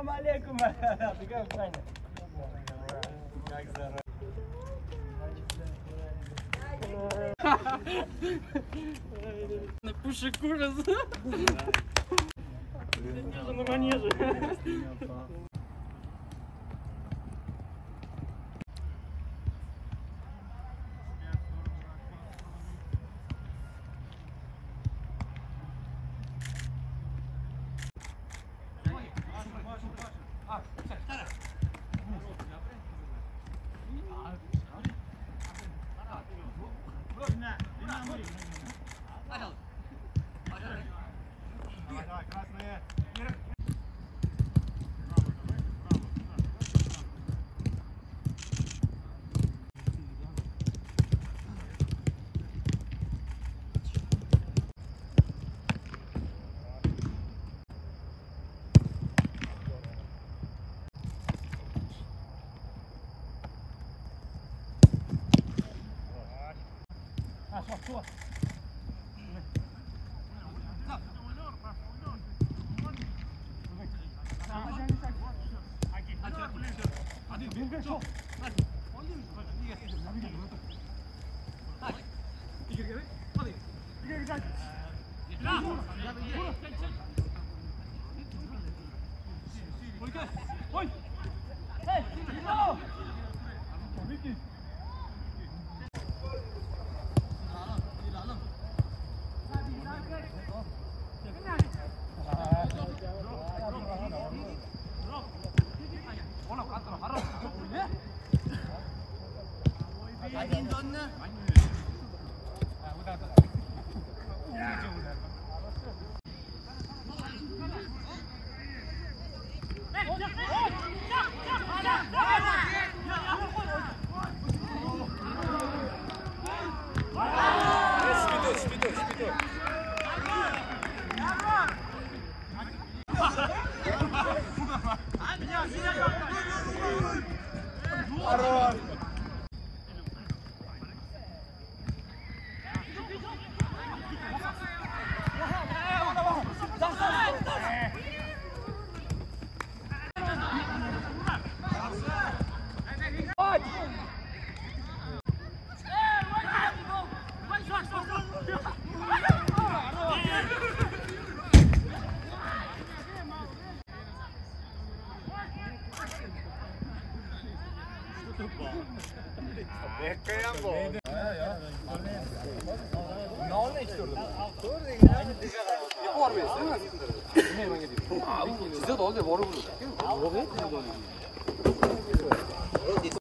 Салам алейкум, ты как Саня? Как здорово. На пушек ужас. Сидишь на манеже. Красные! sua, sua. Hey, go! Mickey! Yeah. 진짜 너한테 뭐라고 그래?